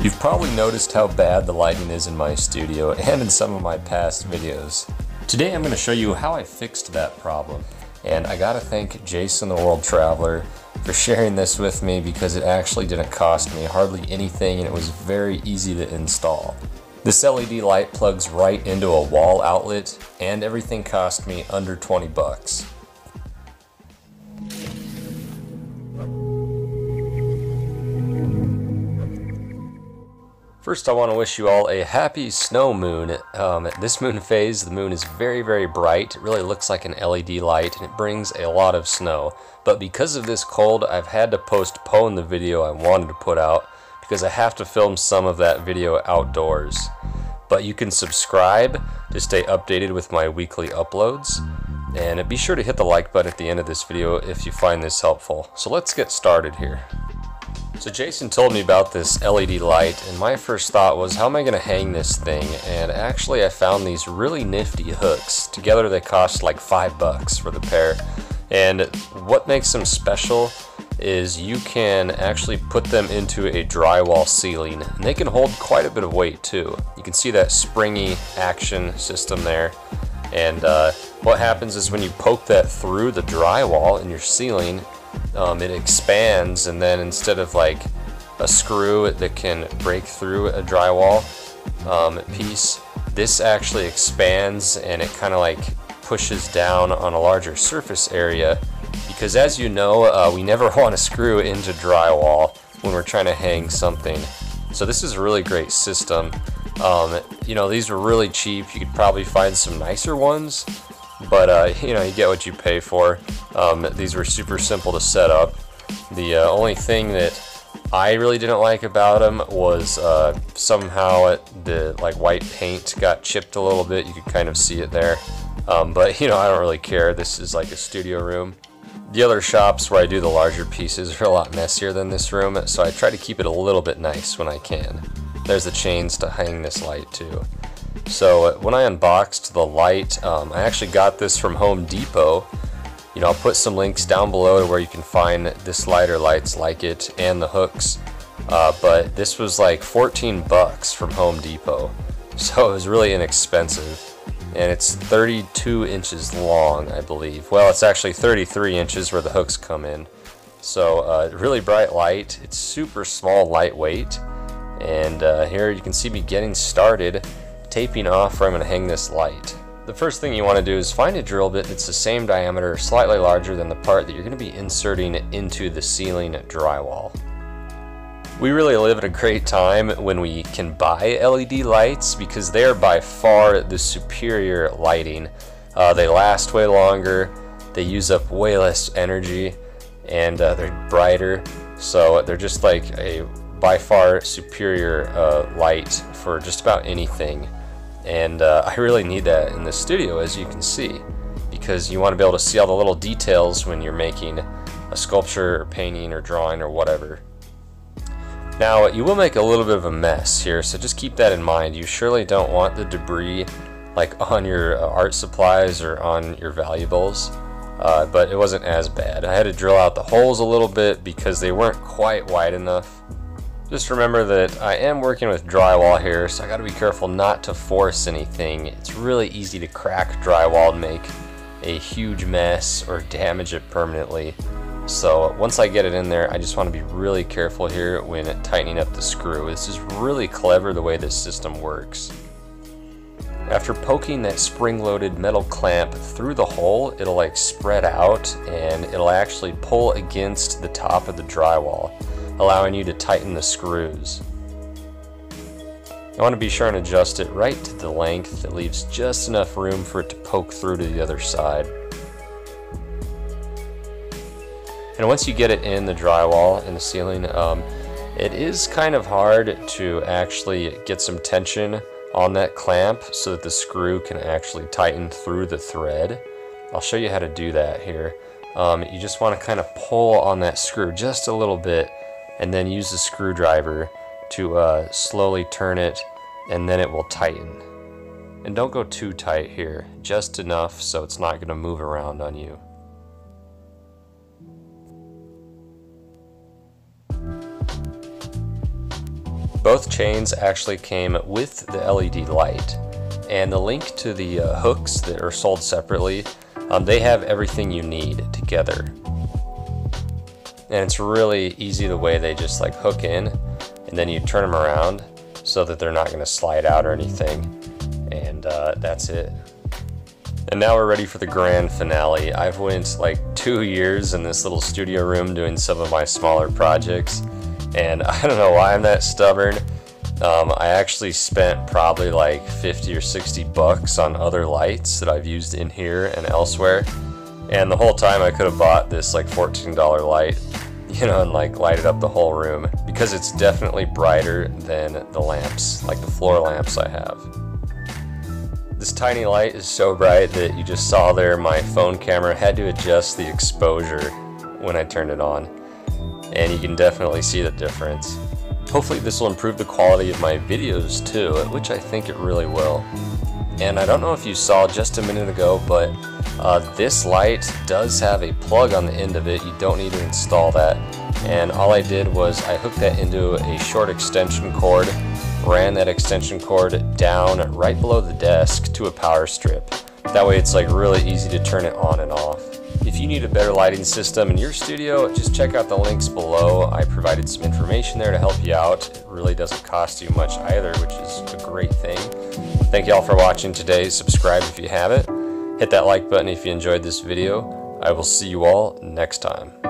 You've probably noticed how bad the lighting is in my studio and in some of my past videos. Today I'm going to show you how I fixed that problem. And I gotta thank Jason the World Traveler for sharing this with me because it actually didn't cost me hardly anything and it was very easy to install. This LED light plugs right into a wall outlet and everything cost me under 20 bucks. First, I want to wish you all a happy snow moon. Um, this moon phase, the moon is very, very bright. It really looks like an LED light, and it brings a lot of snow. But because of this cold, I've had to postpone the video I wanted to put out because I have to film some of that video outdoors. But you can subscribe to stay updated with my weekly uploads. And be sure to hit the like button at the end of this video if you find this helpful. So let's get started here. So Jason told me about this LED light and my first thought was how am I going to hang this thing and actually I found these really nifty hooks. Together they cost like five bucks for the pair and what makes them special is you can actually put them into a drywall ceiling and they can hold quite a bit of weight too. You can see that springy action system there and uh, what happens is when you poke that through the drywall in your ceiling um, it expands and then instead of like a screw that can break through a drywall um, piece this actually expands and it kind of like pushes down on a larger surface area. Because as you know uh, we never want to screw into drywall when we're trying to hang something. So this is a really great system. Um, you know these were really cheap. You could probably find some nicer ones but uh, you know you get what you pay for. Um, these were super simple to set up. The uh, only thing that I really didn't like about them was uh, somehow it, the like white paint got chipped a little bit. You could kind of see it there. Um, but you know I don't really care. This is like a studio room. The other shops where I do the larger pieces are a lot messier than this room, so I try to keep it a little bit nice when I can. There's the chains to hang this light too. So uh, when I unboxed the light, um, I actually got this from Home Depot. You know, I'll put some links down below to where you can find this lighter lights like it and the hooks. Uh, but this was like 14 bucks from Home Depot. So it was really inexpensive. And it's 32 inches long, I believe. Well, it's actually 33 inches where the hooks come in. So uh, really bright light. It's super small, lightweight. And uh, here you can see me getting started taping off where I'm going to hang this light. The first thing you want to do is find a drill bit that's the same diameter, slightly larger than the part that you're going to be inserting into the ceiling drywall. We really live in a great time when we can buy LED lights because they are by far the superior lighting. Uh, they last way longer, they use up way less energy, and uh, they're brighter. So they're just like a by far superior uh, light for just about anything. And uh, I really need that in the studio, as you can see, because you want to be able to see all the little details when you're making a sculpture or painting or drawing or whatever. Now, you will make a little bit of a mess here, so just keep that in mind. You surely don't want the debris like on your uh, art supplies or on your valuables, uh, but it wasn't as bad. I had to drill out the holes a little bit because they weren't quite wide enough just remember that I am working with drywall here, so I gotta be careful not to force anything. It's really easy to crack drywall and make a huge mess or damage it permanently. So once I get it in there, I just want to be really careful here when tightening up the screw. This is really clever the way this system works. After poking that spring-loaded metal clamp through the hole, it'll like spread out and it'll actually pull against the top of the drywall allowing you to tighten the screws. I want to be sure and adjust it right to the length that leaves just enough room for it to poke through to the other side. And once you get it in the drywall in the ceiling, um, it is kind of hard to actually get some tension on that clamp so that the screw can actually tighten through the thread. I'll show you how to do that here. Um, you just want to kind of pull on that screw just a little bit and then use the screwdriver to uh, slowly turn it and then it will tighten. And don't go too tight here, just enough so it's not going to move around on you. both chains actually came with the LED light. And the link to the uh, hooks that are sold separately, um, they have everything you need together. And it's really easy the way they just like hook in and then you turn them around so that they're not going to slide out or anything. And uh, that's it. And now we're ready for the grand finale. I've went like two years in this little studio room doing some of my smaller projects. And I don't know why I'm that stubborn. Um, I actually spent probably like 50 or 60 bucks on other lights that I've used in here and elsewhere. And the whole time I could have bought this like $14 light, you know, and like lighted up the whole room because it's definitely brighter than the lamps, like the floor lamps I have. This tiny light is so bright that you just saw there my phone camera had to adjust the exposure when I turned it on. And you can definitely see the difference. Hopefully this will improve the quality of my videos too, which I think it really will. And I don't know if you saw just a minute ago, but uh, this light does have a plug on the end of it. You don't need to install that. And all I did was I hooked that into a short extension cord, ran that extension cord down right below the desk to a power strip. That way it's like really easy to turn it on and off. If you need a better lighting system in your studio, just check out the links below. I provided some information there to help you out. It really doesn't cost you much either, which is a great thing. Thank you all for watching today. Subscribe if you haven't. Hit that like button if you enjoyed this video. I will see you all next time.